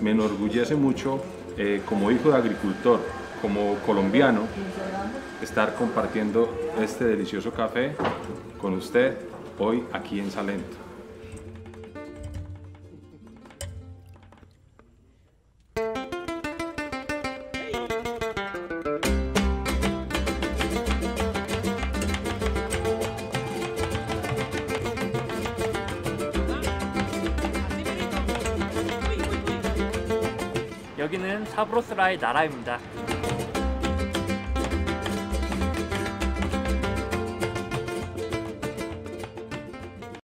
me enorgullece mucho eh, como hijo de agricultor como colombiano, estar compartiendo este delicioso café con usted hoy aquí en Salento. 여기는 사브로스라의 나라입니다.